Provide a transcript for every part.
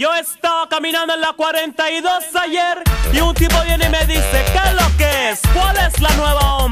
Yo estaba caminando en la 42 ayer y un tipo viene y me dice, ¿qué es lo que es? ¿Cuál es la nueva onda?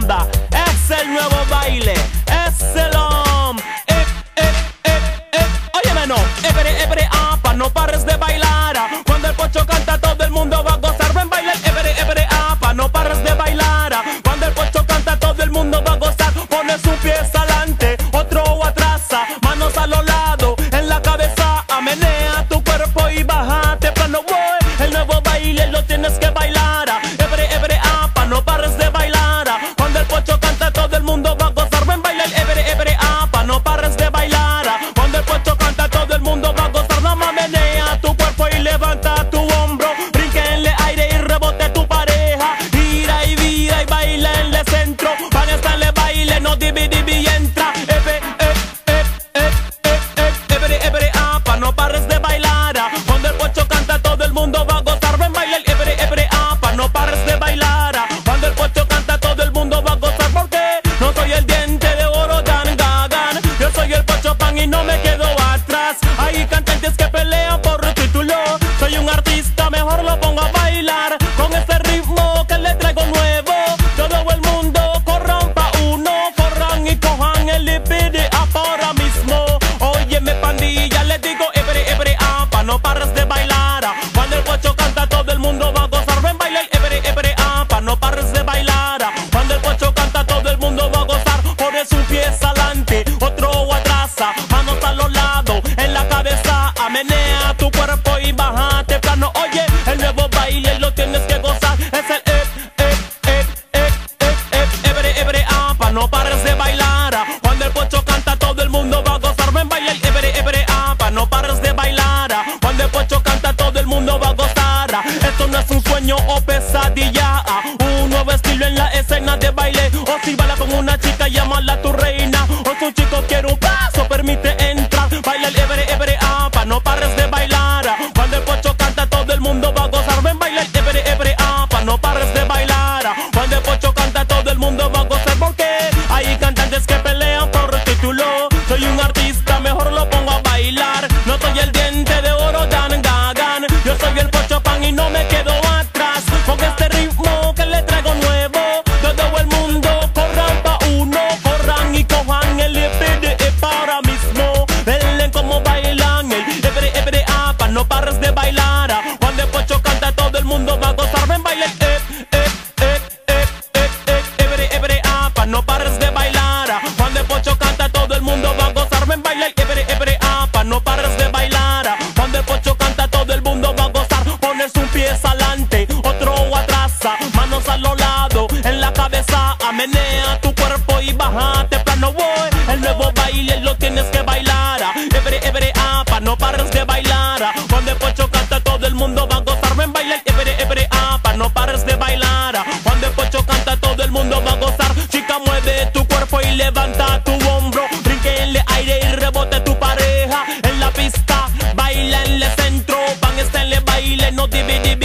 Esto no es un sueño o pesadilla. Ah, un nuevo estilo en la escena de baile. O si baila con una chica, llámala tu reina. Menea tu cuerpo y bájate plano boy El nuevo baile lo tienes que bailar. Ebre, ebre, apa, no pares de bailar. Ah, Cuando Pocho canta todo el mundo va a gozarme en bailar. Ebre, ebre, apa, ah, no pares de bailar. Ah, a. Cuando Pocho canta todo el mundo va a gozar. Chica mueve tu cuerpo y levanta tu hombro. Brinque en el aire y rebote tu pareja. En la pista, baila en el centro. Van a en el baile, no divide